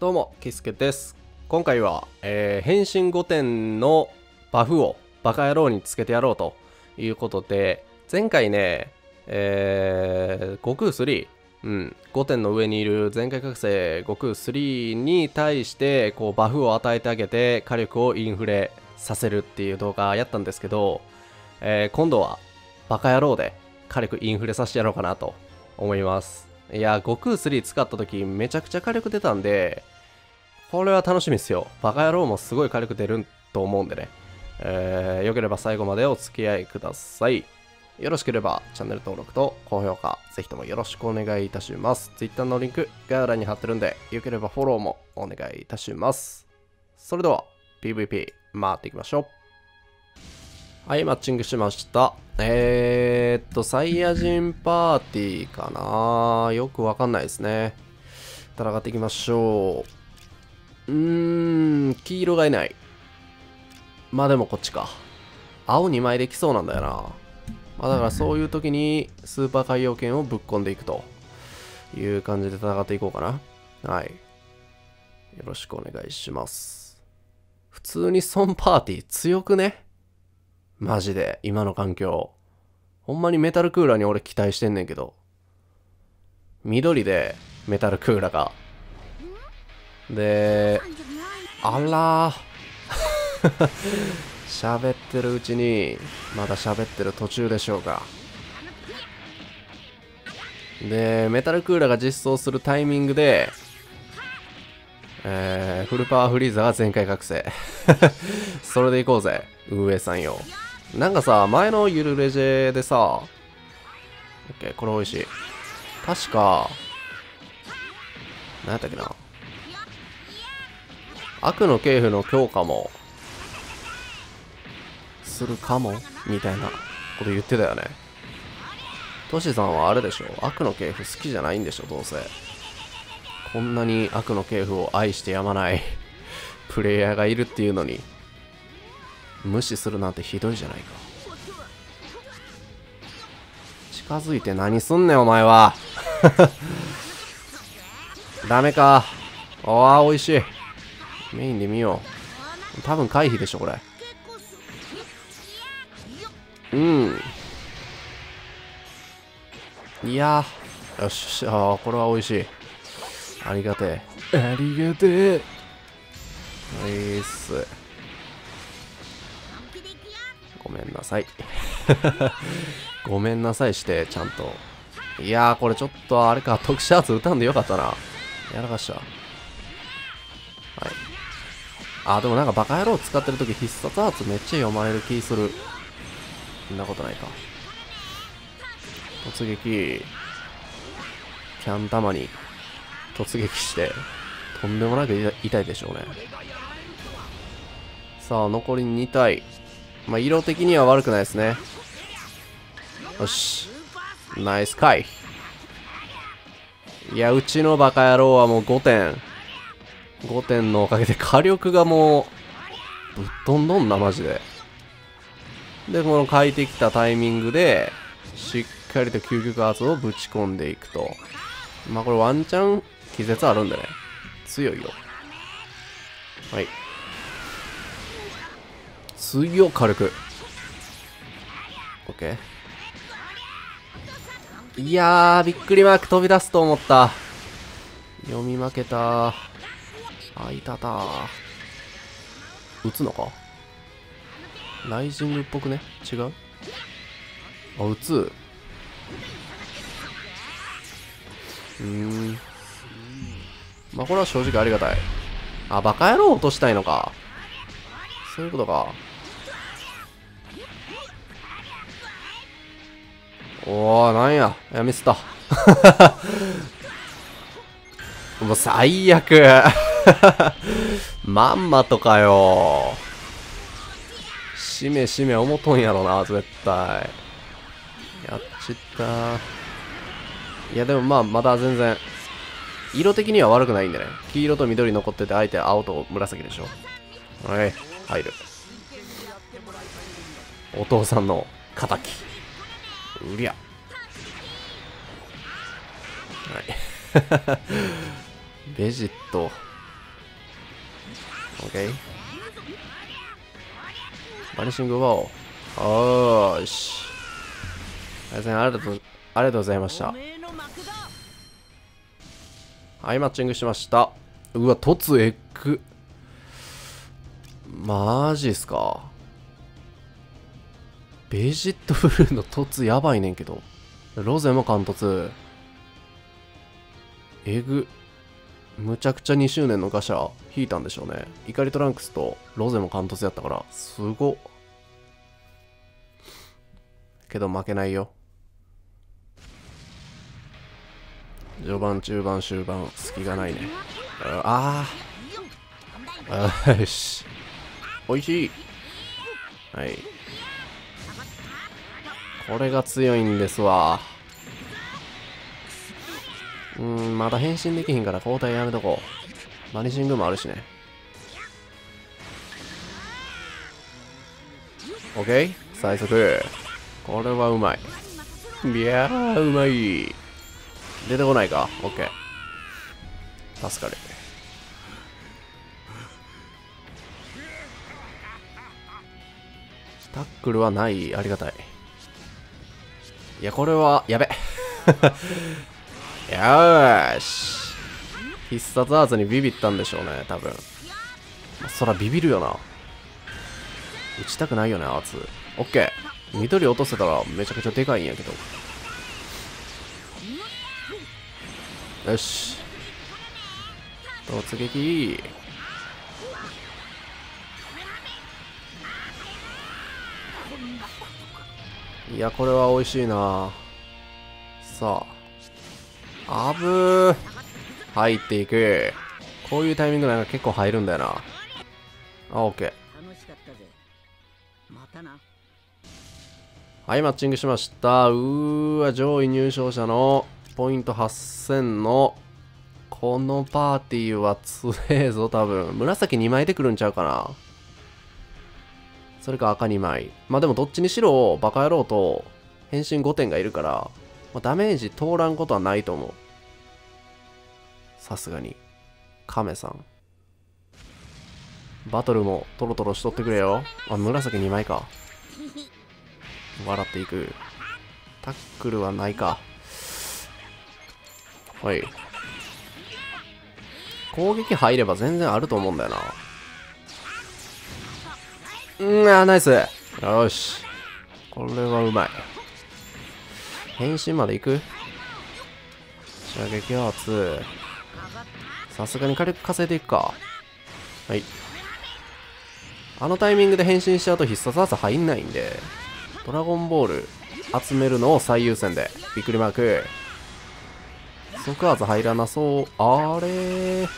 どうも、キスケです。今回は、えー変身5点のバフをバカ野郎につけてやろうということで、前回ね、えー、悟空3、うん、5点の上にいる全開覚醒悟空3に対してこうバフを与えてあげて火力をインフレさせるっていう動画やったんですけど、えー今度はバカ野郎で火力インフレさせてやろうかなと思います。いや、悟空3使った時めちゃくちゃ火力出たんで、これは楽しみですよ。バカ野郎もすごい火力出ると思うんでね。えー、よければ最後までお付き合いください。よろしければチャンネル登録と高評価、ぜひともよろしくお願いいたします。Twitter のリンク概要欄に貼ってるんで、よければフォローもお願いいたします。それでは、PVP 回っていきましょう。はい、マッチングしました。えーっと、サイヤ人パーティーかなよくわかんないですね。戦っていきましょう。うーん、黄色がいない。まあでもこっちか。青2枚できそうなんだよな。まあだからそういう時にスーパー海洋圏をぶっ込んでいくという感じで戦っていこうかな。はい。よろしくお願いします。普通にソンパーティー強くね？マジで、今の環境。ほんまにメタルクーラーに俺期待してんねんけど。緑で、メタルクーラーが。で、あらー。喋ってるうちに、まだ喋ってる途中でしょうか。で、メタルクーラーが実装するタイミングで、えー、フルパワーフリーザーが全開覚醒。それでいこうぜ、運営さんよ。なんかさ、前のゆるレジェでさ、オッケー、これ美味しい。確か、何やったっけな。悪の系譜の強化も、するかもみたいなこと言ってたよね。トシさんはあれでしょ悪の系譜好きじゃないんでしょどうせ。こんなに悪の系譜を愛してやまないプレイヤーがいるっていうのに、無視するなんてひどいじゃないか。近づいて何すんねんお前は。ダメか。ああ、美味しい。メインで見よう。多分回避でしょ、これ。うん。いやーよし、あーこれは美味しい。ありがてえ。ありがてえ。はいっす。ごめんなさい。ごめんなさいして、ちゃんと。いやー、これちょっとあれか、特殊アーツ打たんでよかったな。やらかした。はい。あ、でもなんかバカ野郎使ってるとき必殺アーツめっちゃ読まれる気する。そんなことないか。突撃。キャン玉に突撃して、とんでもなく痛いでしょうね。さあ、残り2体。まあ、色的には悪くないですね。よし。ナイス回。いや、うちのバカ野郎はもう5点。5点のおかげで火力がもう、ぶっ飛んどんな、マジで。で、この変えてきたタイミングで、しっかりと究極圧をぶち込んでいくと。まあこれワンチャン気絶あるんでね。強いよ。はい。強っ、軽く。オッケー。いやー、びっくりマーク飛び出すと思った。読み負けた。あ、いたた。撃つのか？ライジングっぽくね？違う？あ、撃つ。うん。まあ、これは正直ありがたい。あ、バカ野郎落としたいのか。そういうことか。おー、なんや。や、ミスった。もう最悪。まんまとかよ。しめしめ思とんやろな、絶対。やっちった。いや、でもまあ、まだ全然、色的には悪くないんでね。黄色と緑残ってて、相手青と紫でしょ。はい、入る。お父さんの仇。うりゃ。はい。ベジット。OK バニシングウォーおーし。ありがとうありがとうございました。はいマッチングしました。うわ突エッグ。マジっすか。ベジットブルーの突やばいねんけど。ロゼも貫突。エグ。むちゃくちゃ2周年のガシャ引いたんでしょうね。怒りトランクスとロゼも貫突やったからすごけど負けないよ。序盤中盤終盤隙がないね。ああよし。おいしいはい。これが強いんですわ。うんまだ変身できひんから交代やめとこう。マニシングもあるしね。OK 最速。これはうまい。いやーうまい。出てこないか ?OK 助かる。タックルはない。ありがたい。いやこれはやべ。よーし。必殺アーツにビビったんでしょうね多分。そらビビるよな。打ちたくないよねアーツ。オッケー。緑落とせたらめちゃくちゃでかいんやけど。よし。突撃。いやこれは美味しいな。さあ。あぶー。入っていく。こういうタイミングなんか結構入るんだよな。あオッケー。はいマッチングしました。うーわ上位入賞者のポイント8000のこのパーティーは強えぞ多分。紫2枚で来るんちゃうかなそれか赤2枚。まあでもどっちにしろバカ野郎と変身5点がいるから、まあ、ダメージ通らんことはないと思う。さすがに。カメさん。バトルもトロトロしとってくれよ。あ紫2枚か。笑っていく。タックルはないか。はい。攻撃入れば全然あると思うんだよな。うんあナイス。よし。これはうまい。変身までいく？射撃圧さすがに火力稼いでいくか。はい。あのタイミングで変身しちゃうと必殺技入んないんでドラゴンボール集めるのを最優先でびっくりマーク。即圧入らなそう。あれ？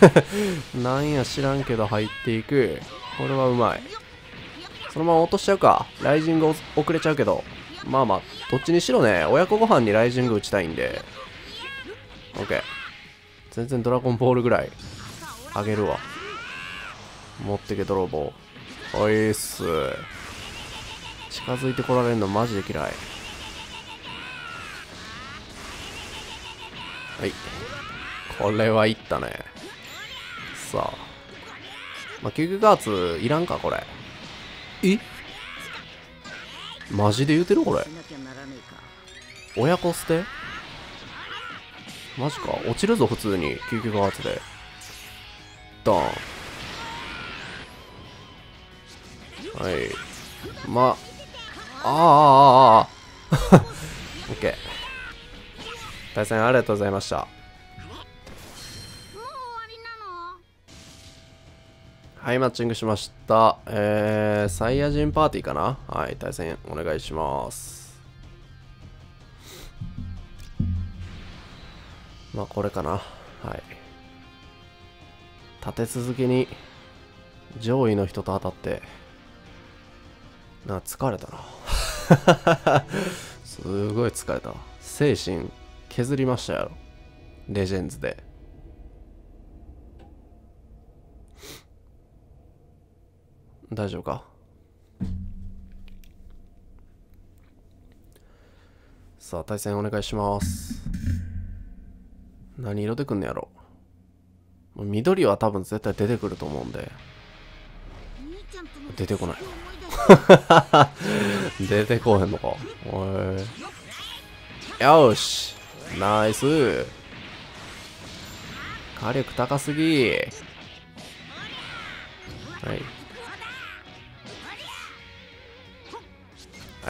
なんや知らんけど入っていく。これはうまい。そのまま落としちゃうか。ライジング遅れちゃうけど。まあまあどっちにしろね親子ご飯にライジング打ちたいんで。OK 全然ドラゴンボールぐらいあげるわ。持ってけ泥棒おいっす。近づいてこられるのマジで嫌い。はい。これはいったね。さあ。まあ、救急ガーツいらんかこれ。え？マジで言うてるこれ？親子捨てマジか。落ちるぞ普通に。救急ガーツで。ドン。はい。まあああああ オッケー。対戦ありがとうございました。はい、マッチングしました。えー、サイヤ人パーティーかな？はい、対戦お願いします。まあ、これかな？はい。立て続けに上位の人と当たって、な、疲れたな。すごい疲れた。精神削りましたよ。レジェンズで。大丈夫か？さあ対戦お願いします。何色でくんのやろ？う緑は多分絶対出てくると思うんで。出てこない。出てこへんのか。おい。よし。ナイス。火力高すぎ。はい。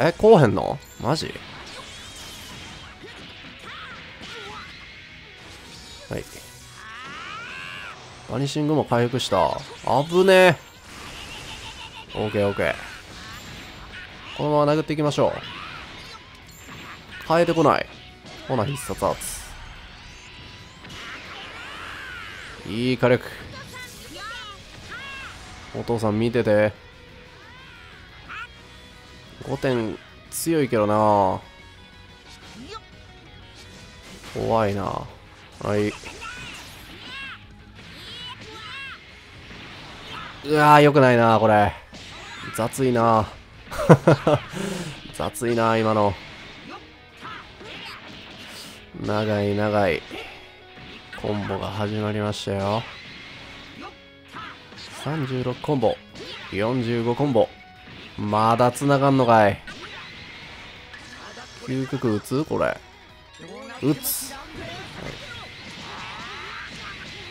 えこうへんの？マジ？はい。バニシングも回復した。危ねえ。オッケーオッケー。このまま殴っていきましょう。変えてこない。ほな必殺圧いい火力。お父さん見てて。5点強いけどな。怖いな。はい。うわーよくないなこれ。雑いな。雑いな今の。長い長い。コンボが始まりましたよ。36コンボ。45コンボ。まだ繋がんのかい。究極打つ？これ。打つ、は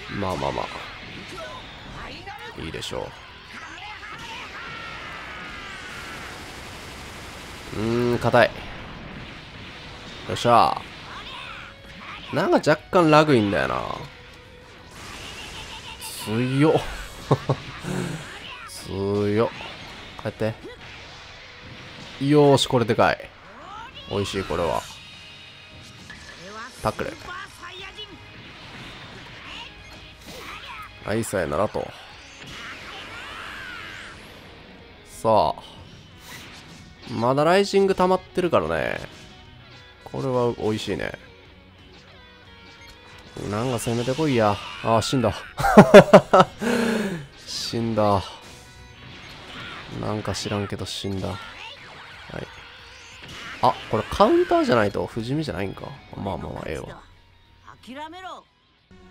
い、まあまあまあ。いいでしょう。うーん硬い。よっしゃ。なんか若干ラグいんだよな。強っ。強っ。帰って。よーしこれでかい。美味しいこれは。タックル。はいさよならと。さあ。まだライジング溜まってるからね。これは美味しいね。なんか攻めてこいや。ああ死んだ。死んだ。なんか知らんけど死んだ。はい。あ、これカウンターじゃないと不死身じゃないんか？まあまあ、ええわ。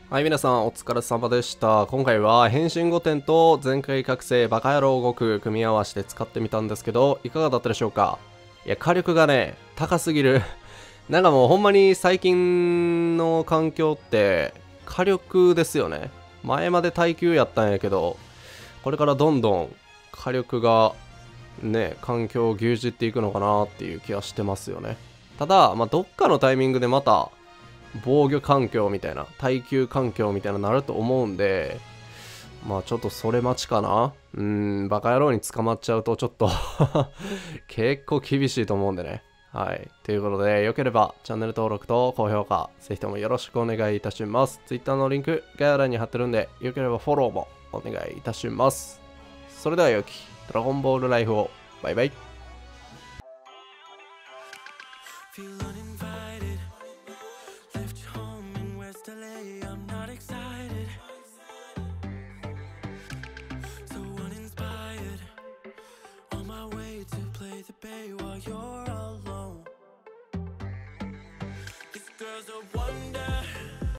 はい、皆さんお疲れ様でした。今回は変身5点と全開覚醒バカ野郎動く組み合わせて使ってみたんですけど、いかがだったでしょうか？いや、火力がね、高すぎる。なんかもうほんまに最近の環境って火力ですよね。前まで耐久やったんやけど、これからどんどん火力がね、環境を牛耳っていくのかなっていう気はしてますよね。ただ、まあ、どっかのタイミングでまた防御環境みたいな、耐久環境みたいななると思うんで、まあちょっとそれ待ちかなうん、バカ野郎に捕まっちゃうとちょっと 結構厳しいと思うんでね。はい。ということで、よければチャンネル登録と高評価、ぜひともよろしくお願いいたします。Twitter のリンク、概要欄に貼ってるんで、よければフォローもお願いいたします。それでは良きドラゴンボールライフをバイバイ。